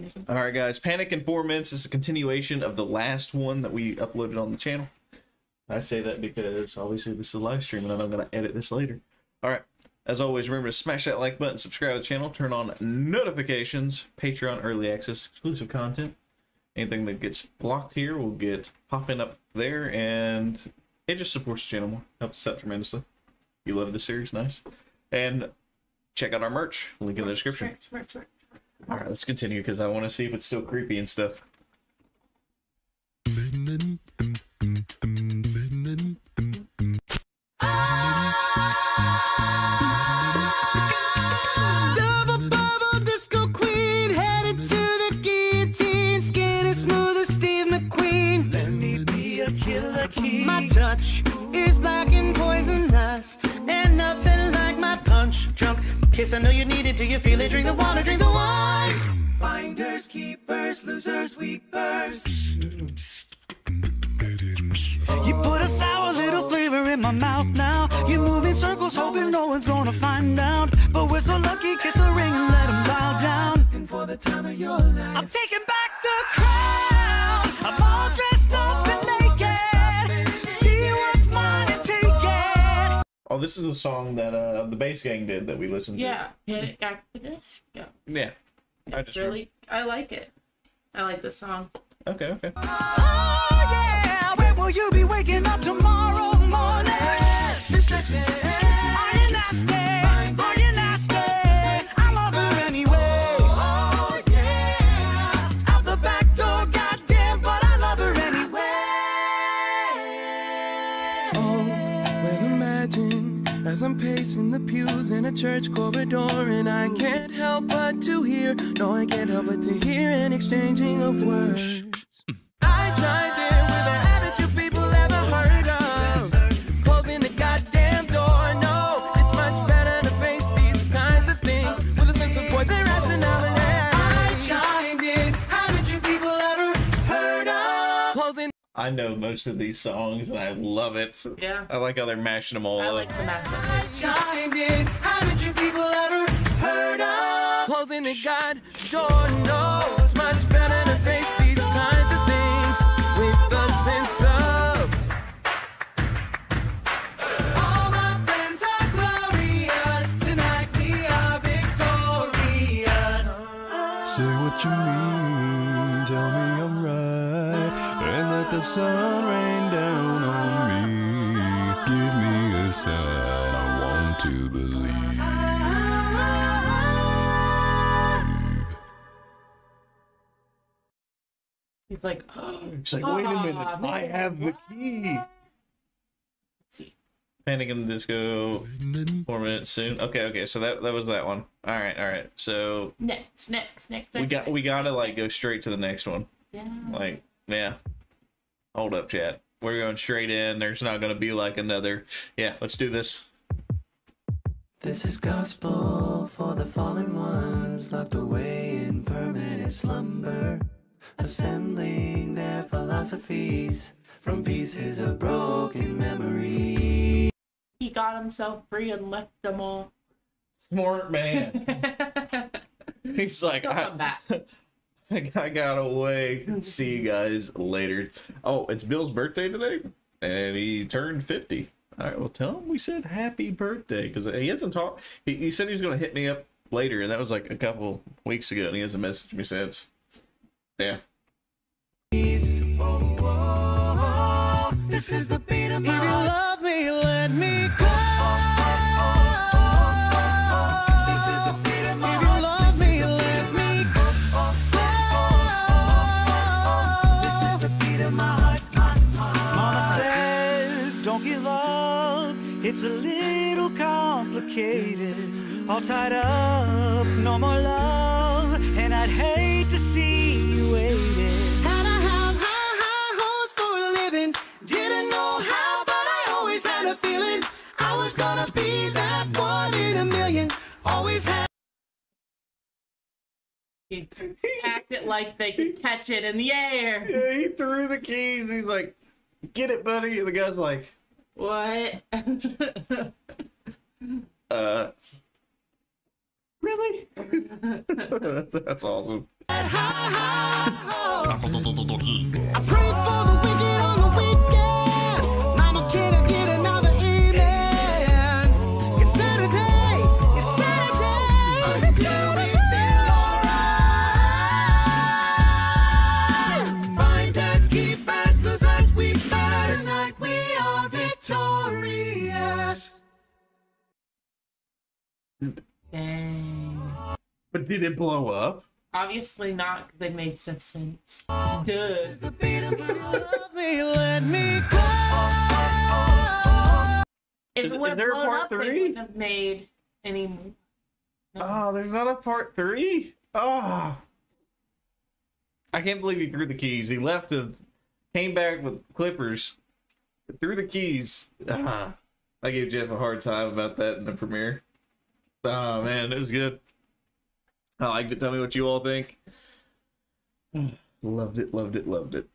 Nathan. All right, guys. Panic in four minutes is a continuation of the last one that we uploaded on the channel. I say that because obviously this is a live stream and I'm going to edit this later. All right. As always, remember to smash that like button, subscribe to the channel, turn on notifications, Patreon early access, exclusive content. Anything that gets blocked here will get popping up there, and it just supports the channel more. Helps us out tremendously. You love the series, nice. And check out our merch, link in the description. Merch, merch, merch. All right, let's continue because I want to see if it's still creepy and stuff. Kiss, I know you need it. Do you feel it? Drink the water, drink the wine. Finders, keepers, losers, weepers. You put a sour little flavor in my mouth now. You move in circles, hoping no one's gonna find out. But we're so lucky, kiss the ring and let him bow down. And for the time of your life, I'm taking this is the song that uh the bass gang did that we listened to. Yeah, Panic at the Disco. Yeah. I It's just really, I like it. I like this song. Okay, okay. Oh yeah, I'm pacing the pews in a church corridor, and I can't help but to hear, no, I can't help but to hear an exchanging of words. I know most of these songs and I love it. Yeah. I like how they're mashing them all I up. like the I matches. chimed in. Haven't you people ever heard of closing the god door? No, it's much better to face these kinds of things with a sense of. All my friends are glorious. Tonight we are victorious. Say what you mean, the sun rain down on me. Give me a sign, I want to believe. He's like, oh, It's like, wait a ah, minute, I have the key. let's see. Panic in the Disco, four minutes soon. Okay, okay, so that that was that one. All right, all right. So Next, next, next. next we next, got we gotta next, like next. go straight to the next one. Yeah. Like, yeah. Hold up, chat. We're going straight in. There's not gonna be like another. Yeah, let's do this. This is gospel for the fallen ones locked away in permanent slumber, assembling their philosophies from pieces of broken memory. He got himself free and left them all. Smart man. He's like, He'll I, come back. I think I got away. See you guys later. Oh, it's Bill's birthday today, and he turned 50. All right, well, tell him we said happy birthday because he hasn't talked. He, he said he was going to hit me up later, and that was like a couple weeks ago, and he hasn't messaged me since. Yeah. This is the beat of my It's a little complicated. All tied up, no more love. And I'd hate to see you waiting. Had I have high, high hopes for a living. Didn't know how, but I always had a feeling I was gonna be that one in a million. Always had. He acted like they could catch it in the air. Yeah, he threw the keys. And he's like, "Get it, buddy." And the guy's like, What? "Uh." Really? that's, that's awesome. Dang. But did it blow up? Obviously not, because they made some sense. Duh. The beat of my love, let me go. If Is- is there a part up, three? have made any. No. Oh, there's not a part three. Oh, I can't believe he threw the keys. He left came back with clippers, threw the keys. Ah, I gave Jeff a hard time about that in the premiere. Oh man, it was good. I liked it. Tell me what you all think. loved it, loved it, loved it.